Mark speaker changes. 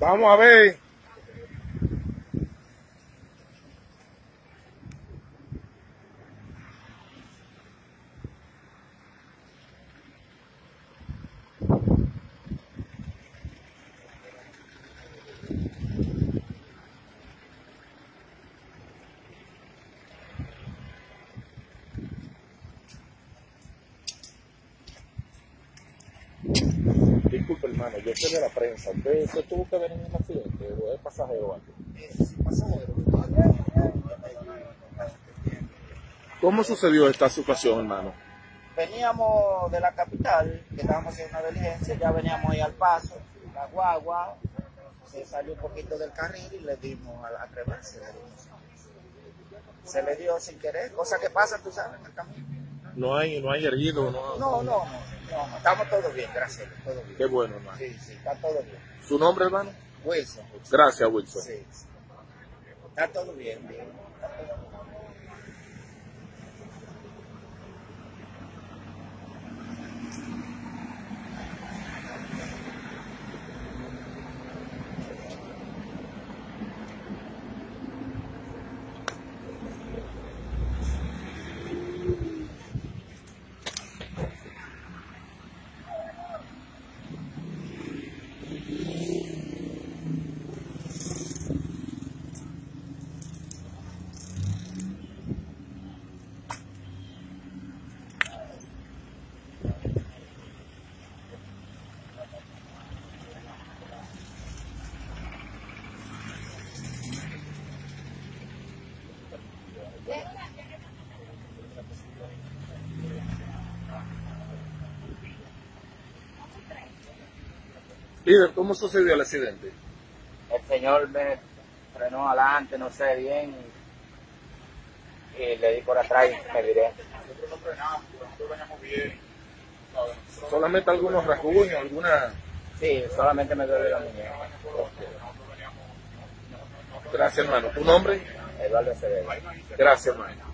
Speaker 1: Vamos a ver. Disculpe, hermano, yo soy de la prensa. ¿Usted se tuvo que ver en un accidente o es pasajero o algo? ¿Cómo sucedió esta situación, hermano?
Speaker 2: Veníamos de la capital, que estábamos haciendo una diligencia, ya veníamos ahí al paso, la guagua se salió un poquito del carril y le dimos al atreverse. Se le dio sin querer, cosa que pasa, tú sabes, en el camino.
Speaker 1: No hay, no hay herido, no.
Speaker 2: No, no, no, no, estamos todos bien, gracias, todo bien.
Speaker 1: Qué bueno, hermano.
Speaker 2: Sí, sí, está todo bien.
Speaker 1: ¿Su nombre, hermano?
Speaker 2: Wilson, Wilson.
Speaker 1: Gracias, Wilson.
Speaker 2: Sí, sí. Está todo bien, bien. Está todo bien.
Speaker 1: Líder, ¿cómo sucedió el accidente?
Speaker 2: El señor me frenó adelante, no sé bien, y, y le di por atrás y me viré.
Speaker 1: Solamente algunos rasguños, alguna...
Speaker 2: Sí, solamente me duele la muñeca.
Speaker 1: Gracias, hermano. ¿Tu nombre? Gracias, hermano.